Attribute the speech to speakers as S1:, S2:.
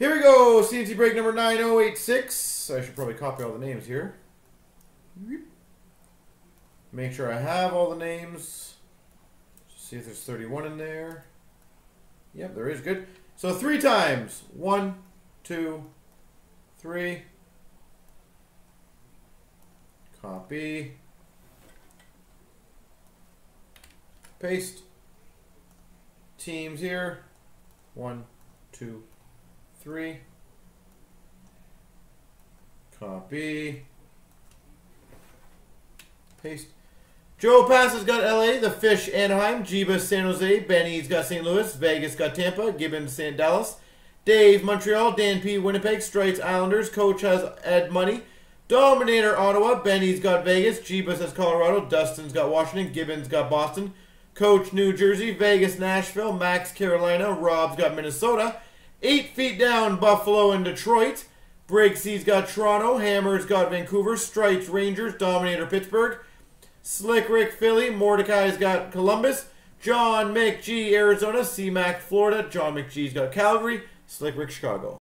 S1: Here we go. CNC break number 9086. I should probably copy all the names here. Make sure I have all the names. See if there's 31 in there. Yep, there is. Good. So three times. One, two, three. Copy. Paste. Teams here. One, two, three. Copy. Paste. Joe Passes got LA, the Fish Anaheim, Jeebus San Jose, Benny's got St. Louis, Vegas got Tampa, Gibbons St. Dallas, Dave Montreal, Dan P Winnipeg, Straits Islanders, Coach has Ed Money, Dominator Ottawa, Benny's got Vegas, Jeebus has Colorado, Dustin's got Washington, Gibbons got Boston, Coach New Jersey, Vegas Nashville, Max Carolina, Rob's got Minnesota, Eight Feet Down Buffalo and Detroit, Breaksy's got Toronto, Hammer's got Vancouver, Stripes Rangers, Dominator Pittsburgh, Slick Rick Philly, Mordecai's got Columbus, John McGee Arizona, C Mac Florida, John McGee's got Calgary, Slick Rick Chicago.